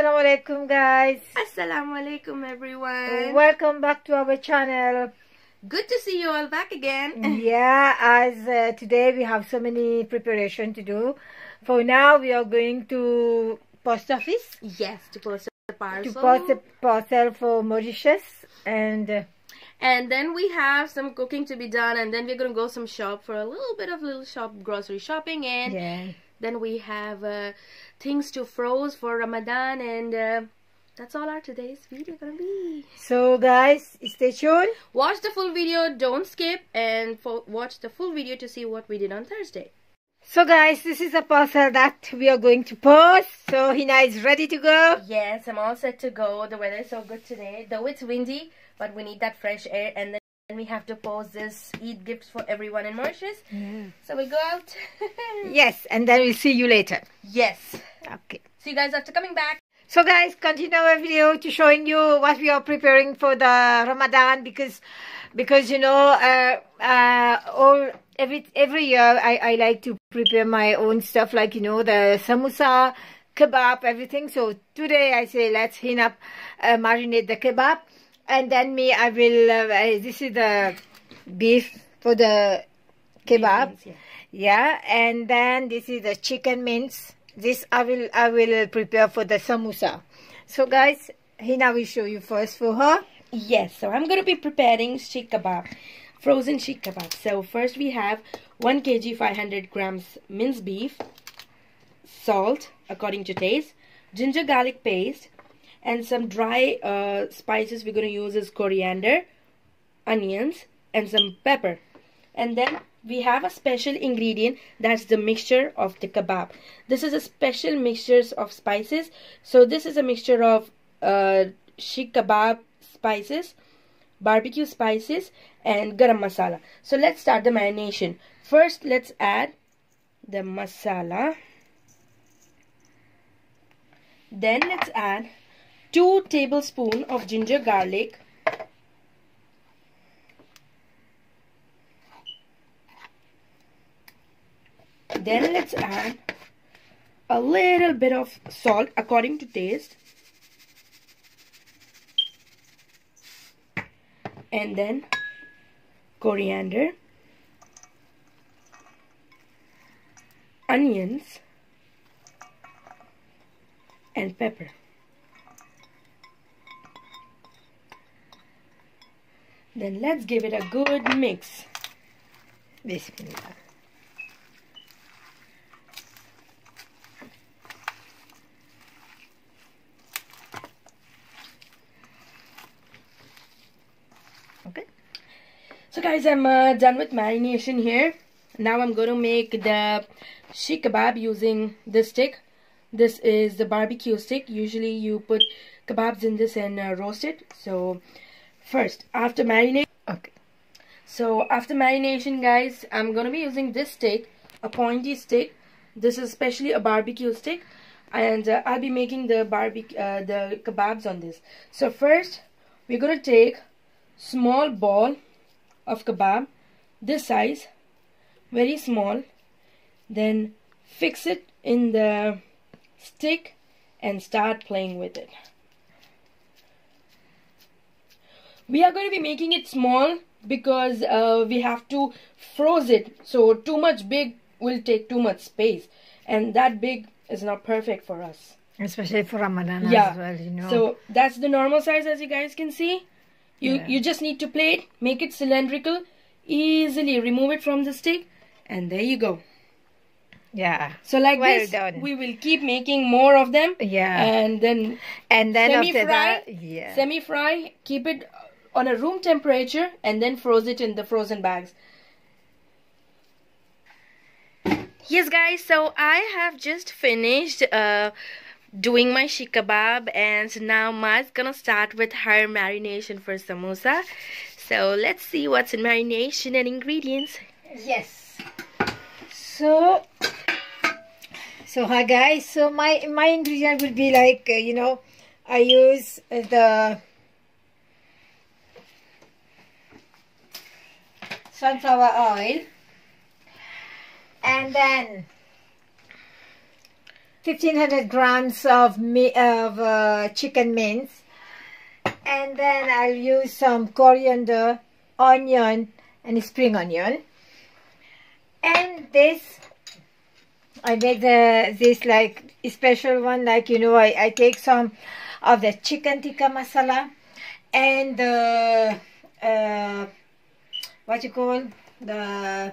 Assalamu alaikum guys. Assalamu alaikum everyone. Welcome back to our channel. Good to see you all back again. yeah, as uh, today we have so many preparation to do. For now we are going to post office Yes, to post a parcel. to post a parcel for Mauritius and uh, And then we have some cooking to be done and then we're going to go some shop for a little bit of little shop grocery shopping and yeah. Then we have uh, things to froze for Ramadan and uh, that's all our today's video gonna be. So guys, stay tuned. Watch the full video, don't skip and fo- watch the full video to see what we did on Thursday. So guys, this is a parcel that we are going to post. So Hina is ready to go. Yes, I'm all set to go. The weather is so good today. Though it's windy, but we need that fresh air. And then we have to post this Eid gifts for everyone in Mauritius. So we go out. Yes, and then we'll see you later. yes. Okay. See you guys after coming back. So guys, continue our video to showing you what we are preparing for the Ramadan because because you know uh, uh, all every every year I, I like to prepare my own stuff like you know the samosa, kebab, everything. So today I say let's heat up, uh, marinate the kebab, and then me I will. Uh, uh, this is the beef for the kebab. Yeah. Yeah, and then this is the chicken mince. This I will I will prepare for the samosa. So guys, Hina will show you first for her. Yes, so I'm going to be preparing sheikh kebab, frozen sheikh kebab. So first we have 1 kg 500 grams minced beef, salt according to taste, ginger garlic paste, and some dry uh, spices we're going to use is coriander, onions, and some pepper. And then we have a special ingredient that's the mixture of the kebab. This is a special mixture of spices. So this is a mixture of uh, sheikh kebab spices, barbecue spices, and garam masala. So let's start the marination. First, let's add the masala. Then let's add 2 tablespoon of ginger garlic. Then let's add a little bit of salt according to taste. And then coriander, onions, and pepper. Then let's give it a good mix. Bismillah. Okay. So guys, I'm uh, done with marination here. Now I'm going to make the sheikh kebab using this stick. This is the barbecue stick. Usually you put kebabs in this and uh, roast it. So first, after marinate, Okay. so after marination guys, I'm to be using this stick, a pointy stick. This is especially a barbecue stick. And uh, I'll be making the barbecue, uh, the kebabs on this. So first, we're to take small ball of kebab this size very small then fix it in the stick and start playing with it we are going to be making it small because uh, we have to froze it so too much big will take too much space and that big is not perfect for us Especially for Ramadan yeah as well, you know. so that's the normal size as you guys can see you Yeah. you just need to plate it make it cylindrical easily remove it from the stick and there you go yeah. so like Well this done. we will keep making more of them Yeah. and then And then after semi-fry, that, yeah. semi fry keep it on a room temperature and then froze it in the frozen bags yes guys so i have just finished uh doing my sheikh kebab and now Ma's gonna start with her marination for samosa so let's see what's in marination and ingredients Yes. So, so hi guys. So my my ingredient will be like uh, you know, I use uh, the sunflower oil, and then 1500 grams of me of uh, chicken mince. And then I'll use some coriander onion and spring onion. And this I make the this like special one like you know I, I take some of the chicken tikka masala and the uh, what you call the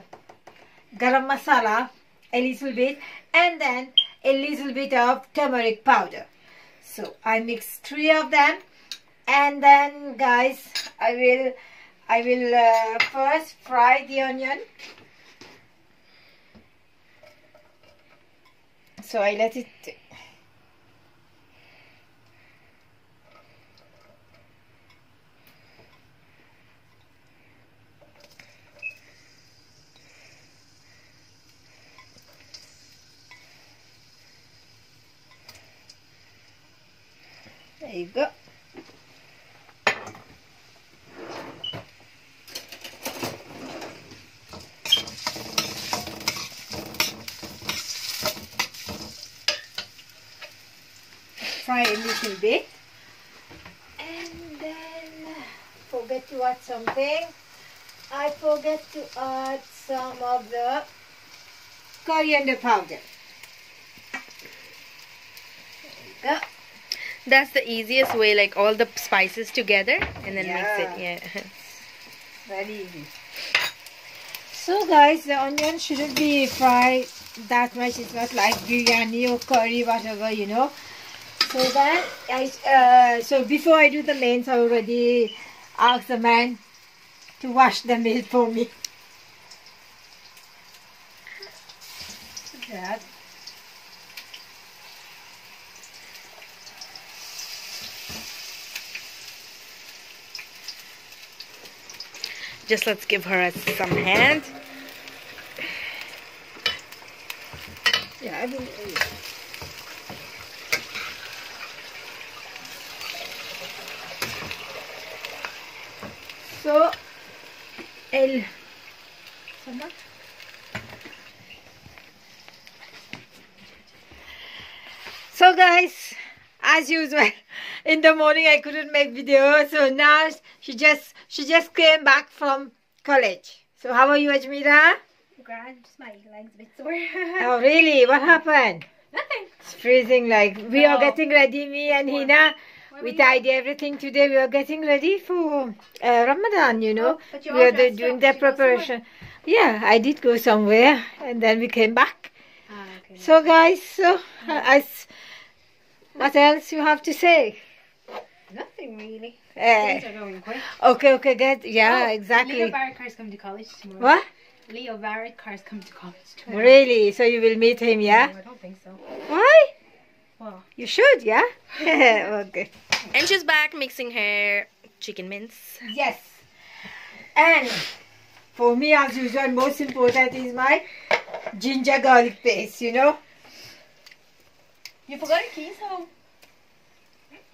garam masala a little bit and then a little bit of turmeric powder. So I mix three of them and then guys I will I will uh, first fry the onion. So I let it there you go fry a little bit and then forget to add something I forget to add some of the coriander powder. Go That's the easiest way, like all the spices together and then mix it. Yeah. very easy. So guys the onion shouldn't be fried that much. It's not like biryani or curry whatever you know. So then I uh, so before I do the mains I already asked the man to wash the meat for me that Just let's give her a, some hand. yeah I will so el? So guys, as usual, in the morning I couldn't make video, so now she just she just came back from college. So how are you, Ajmira? Grand, my legs a bit sore. Oh really? What happened? Nothing. It's freezing. Like we are getting ready, me and What? Hina. We you? tidy everything today. We are getting ready for uh, Ramadan. You know, Oh, but you're we are the, doing the Did you go somewhere? preparation. Yeah, I did go somewhere, and then we came back. Ah, okay. So guys, so uh, as what else you have to say? Nothing really. Uh, Things are going quick. okay, okay, good. Yeah, Oh, exactly. Leo Varadkar's coming to college tomorrow. What? Leo Varadkar's coming to college tomorrow. Really? So you will meet him? Yeah. No, I don't think so. Why? Well, You should, yeah. okay. And she's back mixing her chicken mince. Yes. And for me, as usual, most important is my ginger garlic paste, you know. you forgot your keys home.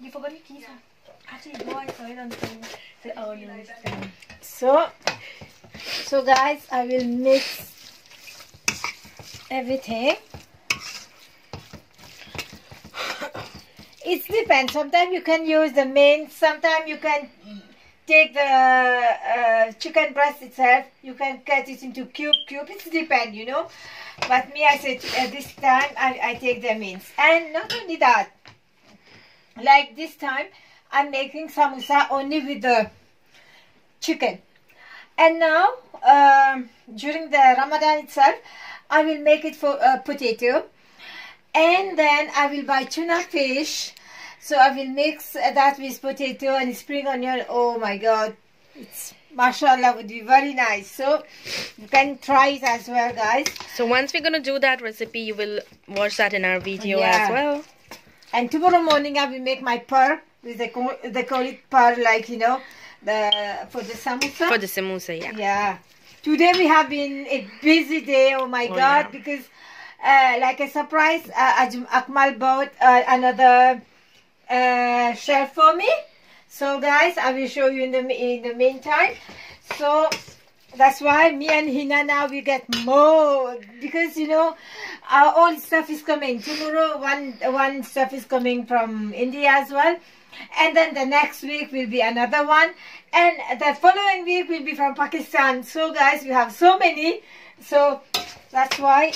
You forgot your keys home. Actually, no, I saw it on the thing. The oh no. So, so guys, I will mix everything. It depends. Sometimes you can use the main. Sometimes you can take the uh, chicken breast itself. You can cut it into cube, cube. It depends, you know. But me, I said uh, this time I, I take the mince. And not only that, like this time, I'm making samosa only with the chicken. And now, um, during the Ramadan itself, I will make it for uh, potato. And then I will buy tuna fish. So I will mix uh, that with potato and spring onion. Oh my god. It's mashallah would be very nice. So you can try it as well guys. So once we're gonna do that recipe, you will watch that in our video Yeah. as well. And tomorrow morning I will make my pur with the they call it pur like you know the for the samosa. For the samosa, yeah. Yeah. Today we have been a busy day. Oh my Oh, God! yeah. Because, uh, like a surprise, uh, Akmal bought uh, another uh, shelf for me. So guys, I will show you in the in the meantime. So that's why me and Hina now we get more because you know our old stuff is coming tomorrow. One one stuff is coming from India as well, and then the next week will be another one, and the following week will be from Pakistan. So guys, we have so many. So that's why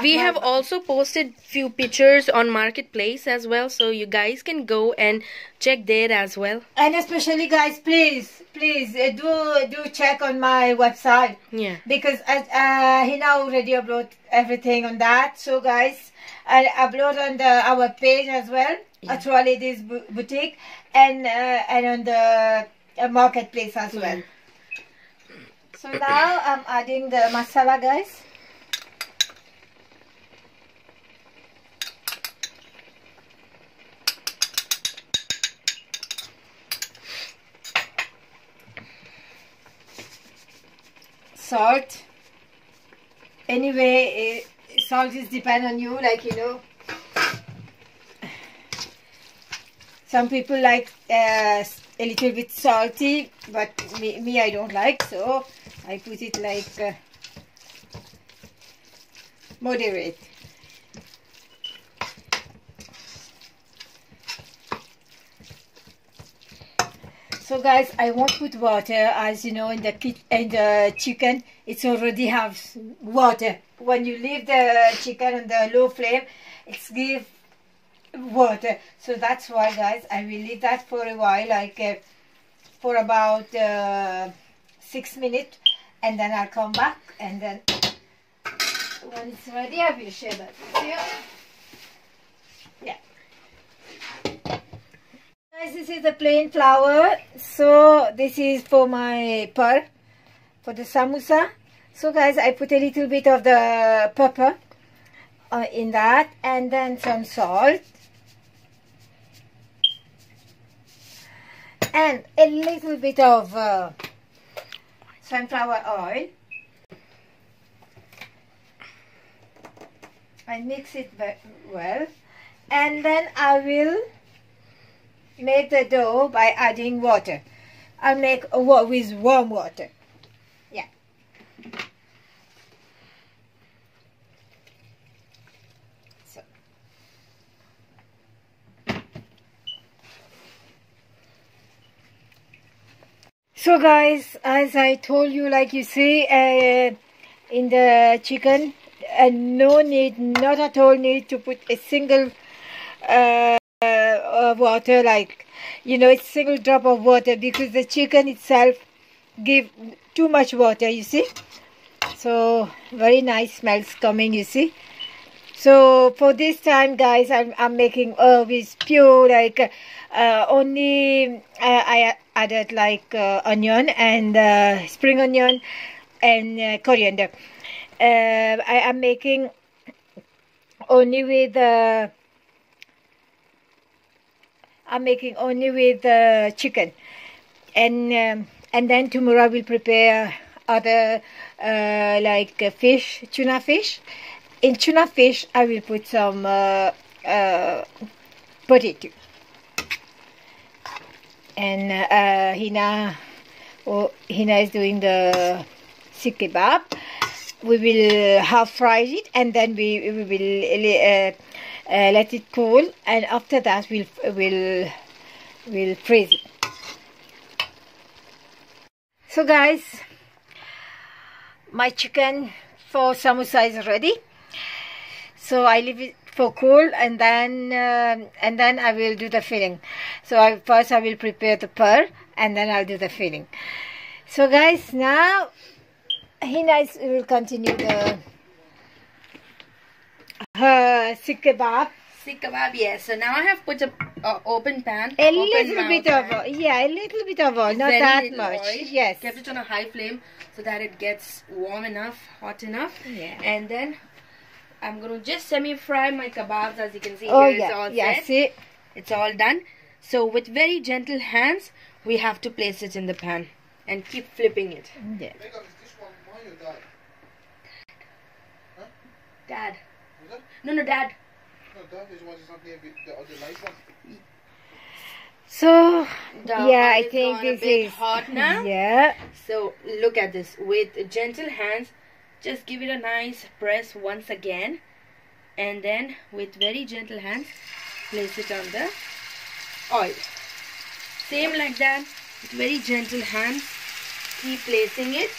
we have also posted few pictures on marketplace as well so you guys can go and check there as well. And especially guys please please uh, do do check on my website. Yeah. Because uh, uh, he now already upload everything on that. So guys i'll upload on the our page as well. Yeah. actually ladies boutique. And uh, and on the uh, marketplace as well. Mm. so now i'm adding the masala guys salt. Anyway it, salt is depend on you like you know. Some people like uh, a little bit salty but me, me I don't like so I put it like uh, moderate so guys i won't put water as you know in the in the chicken. It's already have water. When you leave the chicken on the low flame it's give water. So that's why guys i will leave that for a while like uh, for about uh, six minutes and then i'll come back and then when it's ready i will share that with you guys this is the plain flour. So this is for my pur for the samosa. So guys I put a little bit of the pepper uh, in that and then some salt. And a little bit of uh, sunflower oil. I mix it well. And then I will make the dough by adding water. I'll make a with warm water. Yeah. So. So guys, as I told you, like you see uh, in the chicken, uh, no need, not at all need to put a single uh, water like you know it's single drop of water because the chicken itself give too much water you see. So very nice smells coming you see. So for this time guys i'm, I'm making uh, with pure like uh, only uh, i added like uh, onion and uh, spring onion and uh, coriander. Uh, i am making only with I'm making only with uh, chicken. And um, and then tomorrow I will prepare other uh, like uh, fish tuna fish. In tuna fish I will put some uh, uh, potato. And uh, Hina oh, Hina is doing the sikh kebab we will half fry it and then we, we will uh, let it cool and after that we'll we'll we'll freeze it. So guys my chicken for samosa is ready. So I leave it for cool and then uh, and then I will do the filling. So I, first I will prepare the pur and then I'll do the filling. So guys now Hina will continue the her sikh kebab. Sikh kebab, yes. So now I have put a uh, open pan. A open little bit of oil. Yeah, a little bit of oil. Not Very that much. Oil. Yes. Kept it on a high flame so that it gets warm enough, hot enough. Yeah. And then I'm going to just semi-fry my kebabs as you can see oh, here. Yeah. It's all yeah, set. see? It's all done. So with very gentle hands, we have to place it in the pan and keep flipping it. Yeah. Dad. No, no, Dad. No, Dad is one is not near the other light one. So The yeah, I think this is hot now. Yeah. So look at this with gentle hands. Just give it a nice press once again, and then with very gentle hands, place it on the oil. Same like that with very gentle hands. Keep placing it.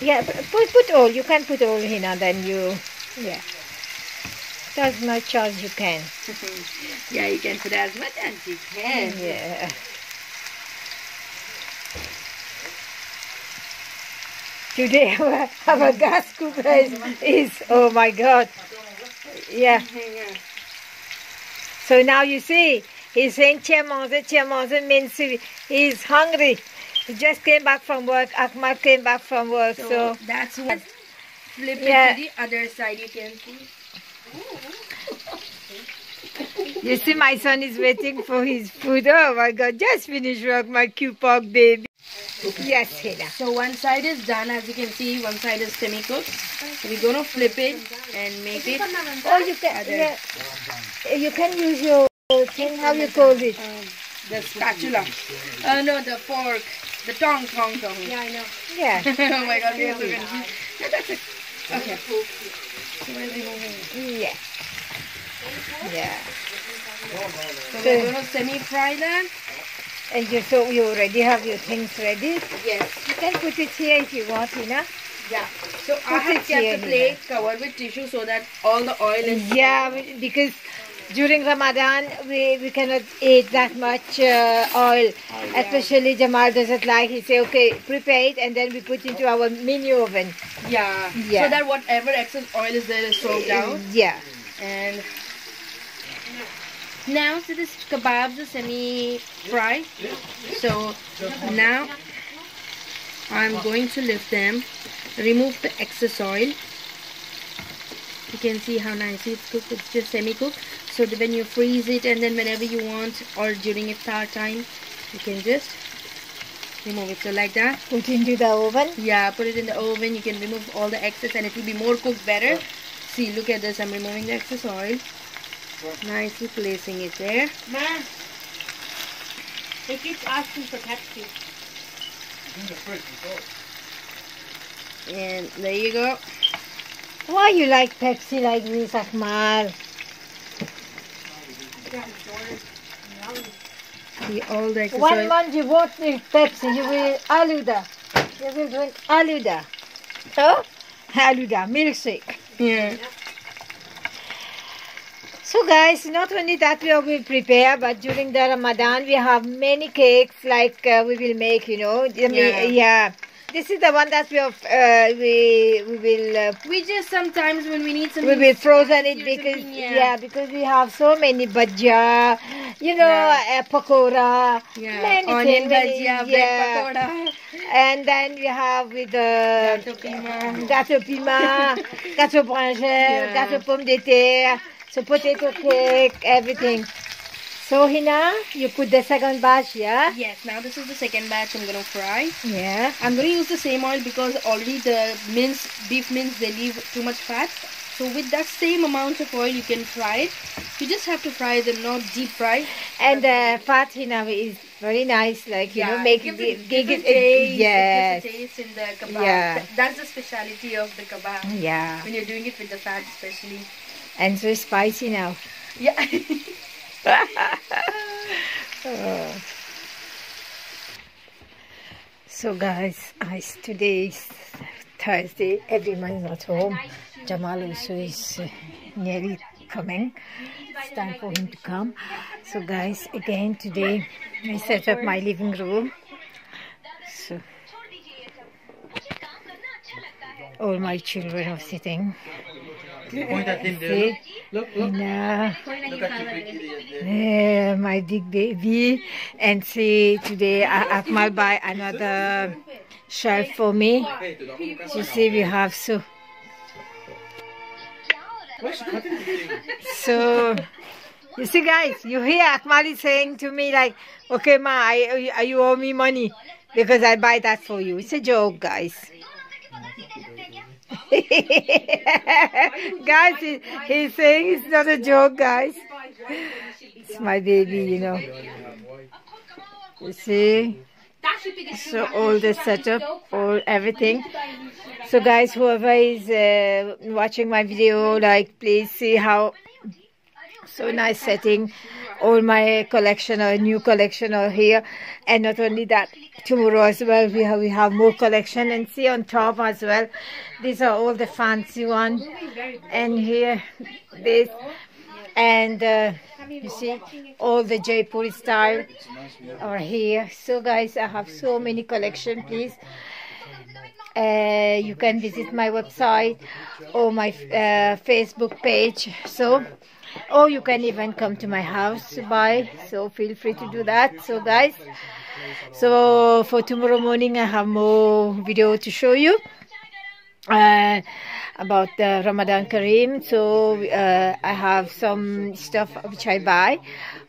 Yeah, put put all. You can put all Hina, then you yeah. As much as you can. yeah, you can put as much as you can. Yeah. Today our, our gas cooker is, is oh my god. Yeah. So now you see, he's saying tiens manger, tiens manger means he's hungry. He just came back from work. Akmal came back from work, So, so that's what. Flip Yeah. it to the other side. You can see. you see my son is waiting for his food. Oh my god, just finished work, my cute pork baby. Yes, Hina. So one side is done, as you can see. One side is semi-cooked. So we're gonna flip it and make it. Oh, you can, Other. yeah, you can use your thing, how you call it? Um, the spatula. Uh, no, the fork. The dong tong, tong. Yeah, I know. Yeah. oh my god, we are so that's it. Okay. So we're removing. Yeah. Yeah. So we're gonna semi-fry that. And you so you already have your things ready. Yes. You can put it here if you want, Hina. Yeah. So I Put have it here, kept the plate covered with tissue so that all the oil is. Yeah, because during Ramadan we, we cannot eat that much uh, oil. yeah. Especially Jamal doesn't like. He say, okay, prepare it and then we put into our mini oven. Yeah. Yeah. So that whatever excess oil is there is soaked out. Yeah. And now so this kebabs are semi fried. So now I'm going to lift them, remove the excess oil. You can see how nicely it's cooked. It's just semi cooked. So that when you freeze it and then whenever you want or during iftar time, you can just remove it. So like that. Put it into the oven. Yeah, put it in the oven. You can remove all the excess and it will be more cooked better. See, look at this. I'm removing the excess oil. Nicely placing it there. Man, they keep asking for Pepsi. And there you go. Why you like Pepsi like this, Akmal? The excess One month you won't drink Pepsi, you will aluda. You will drink aluda. Oh? Aluda, milkshake. Yeah. So guys, not only that we will prepare, but during the Ramadan we have many cakes like uh, we will make, you know. Yeah. yeah. This is the one that we have, uh, we we will uh, We just sometimes when we need some we will frozen it because yeah. yeah. because we have so many bhaja, you know, Yeah. uh, pakora, Yeah. many Onion bhajia, bread yeah. pakoda. And then we have with the gâteau piment. gâteau piment, gâteau brinjel, Yeah. gâteau pomme de terre, so potato cake, everything. So Hina, you put the second batch, yeah? Yes, now this is the second batch I'm gonna fry. Yeah. I'm gonna use the same oil because already the mince, beef mince, they leave too much fat. So with that same amount of oil, you can fry it. You just have to fry them, not deep fry. And the fat Hina is very nice, like, you know, make it it, gives give it, it, taste, yes. it taste in the kebab. Yeah. That's the speciality of the kebab. Yeah. When you're doing it with the fat, especially. And so spicy now. Yeah. So guys, I, today is Thursday. Everyone is at home. Jamal also is uh, nearly coming. It's time for him to come. So guys, again today I set up my living room. So all my children are sitting. Point at him there. See? Look, look. Now, Point at Yeah, my big baby. And see, today I Akmal buy another shelf for me. You see, we have so. So, you see, guys, you hear Akmal is saying to me like, "Okay, ma, I, I- you owe me money because I buy that for you." It's a joke, guys. guys, he, he's saying it's not a joke, guys. It's my baby, you know. You see? So all the setup, all everything. So guys, whoever is uh, watching my video, like please see how so nice setting all my collection or new collection are here. And not only that tomorrow as well we have we have more collection. And see on top as well these are all the fancy one. And here this. And uh, you see all the Jaipur style are here. So guys I have so many collection please. Uh, you can visit my website or my uh, Facebook page. So or you can even come to my house to buy so feel free to do that. So guys so for tomorrow morning I have more video to show you uh, about the Ramadan Kareem. So uh, I have some stuff which I buy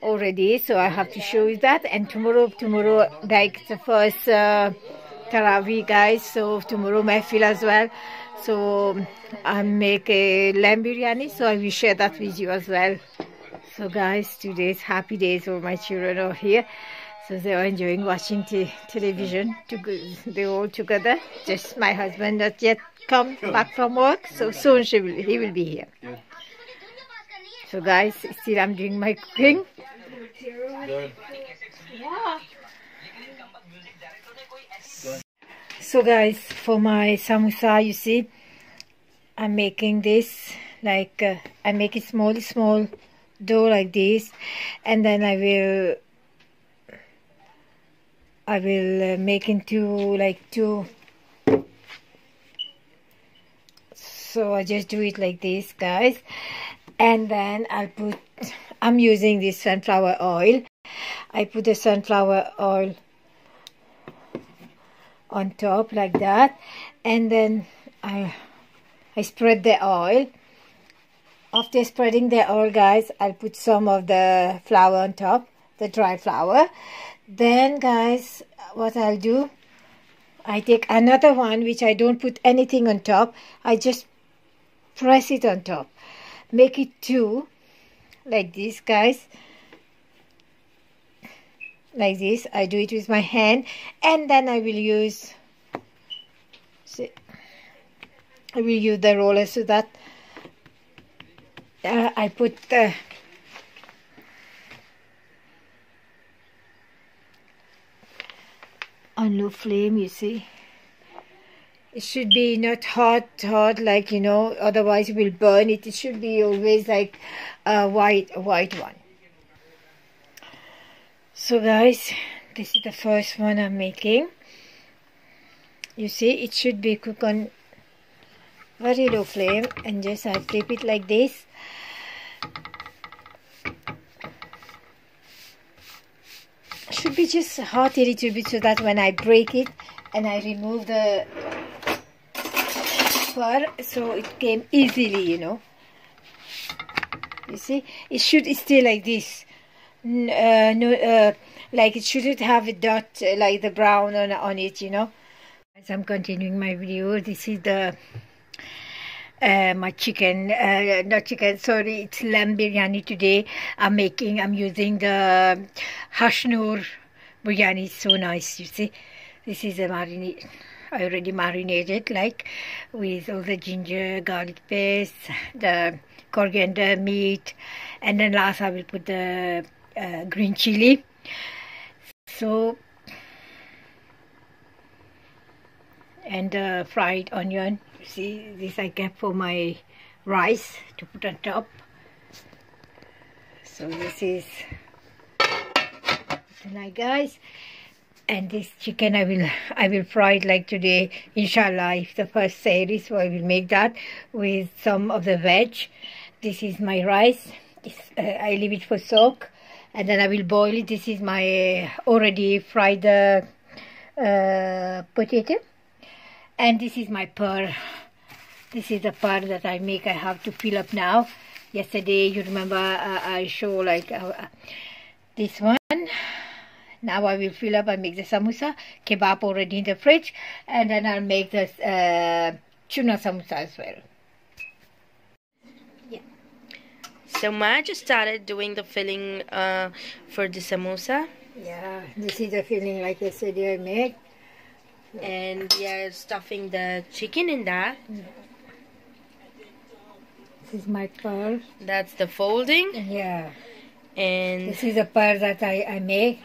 already so I have to show you that. And tomorrow tomorrow like the first uh, guys so tomorrow feel as well so I make a lamb biryani so I will share that with you as well. So guys today's happy days for my children are here. So they are enjoying watching the television they're all together. Just my husband not yet come back from work so soon she will he will be here. So guys still I'm doing my cooking so guys for my samosa you see I'm making this like uh, I make it small small dough like this and then I will I will uh, make into like two. So I just do it like this guys and then I'll put I'm using this sunflower oil. I put the sunflower oil on top like that. And then I I spread the oil. After spreading the oil guys I'll put some of the flour on top the dry flour. Then guys what I'll do I take another one which I don't put anything on top. I just press it on top. Make it two like this guys like this. I do it with my hand and then I will use see, I will use the roller so that uh, I put the on low flame you see. It should be not hot hot like you know otherwise it will burn it. It should be always like a white a white one so guys this is the first one I'm making. You see it should be cooked on very low flame and just I flip it like this. Should be just hot a little bit so that when I break it and I remove the fur so it came easily you know. You see it should stay like this uh, no, uh, like it shouldn't have a dot uh, like the brown on, on it, you know. As I'm continuing my video, this is the uh, my chicken, uh, not chicken, sorry, it's lamb biryani today. I'm making, I'm using the Hashnur biryani, it's so nice, you see. This is a marinade. I already marinated like with all the ginger, garlic paste, the coriander meat, and then last I will put the uh, green chili. So and uh, fried onion. See this I kept for my rice to put on top. So this is tonight guys. And this chicken I will I will fry it like today. Inshallah if the first series so I will make that with some of the veg. This is my rice. Uh, I leave it for soak and then I will boil it. This is my already fried uh, uh, potato and this is my pearl. This is the pearl that I make. I have to fill up now. Yesterday, you remember uh, I show like uh, this one. Now I will fill up. I make the samosa kebab already in the fridge, and then I'll make the uh, tuna samosa as well. So Ma just started doing the filling uh, for the samosa. Yeah, this is the filling like yesterday I made. And we are stuffing the chicken in that. This is my pearl. That's the folding. Yeah, And, this is a pearl that I, I make.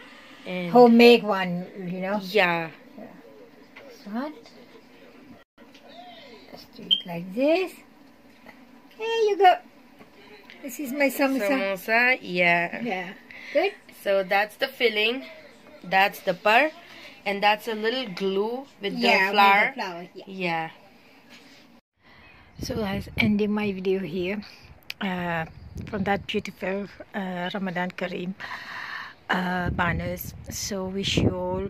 and Homemade one, you know. yeah. This one. Just do it like this. There you go. This is my samosa. Samosa, yeah. Yeah, good. So that's the filling. That's the pur. And that's a little glue with yeah, the flour. With the flour. Yeah. Yeah. So guys, ending my video here uh, from that beautiful uh, Ramadan Kareem uh, banners. So wish you all,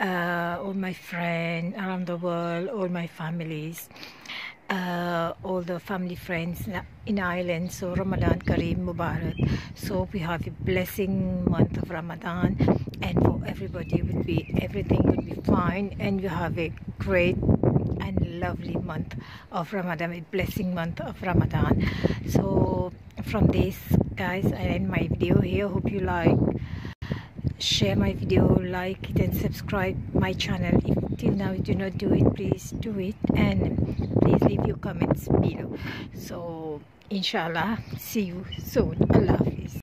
uh, all my friends around the world, all my families, uh, all the family friends in Ireland. So Ramadan Kareem Mubarak. So we have a blessing month of Ramadan, and for everybody would be everything would be fine, and you have a great and lovely month of Ramadan, a blessing month of Ramadan. So from this, guys, I end my video here. Hope you like. Share my video, like it, and subscribe my channel. If till now you do not do it, please do it, and please leave your comments below. So, inshallah, see you soon. Allah Hafiz.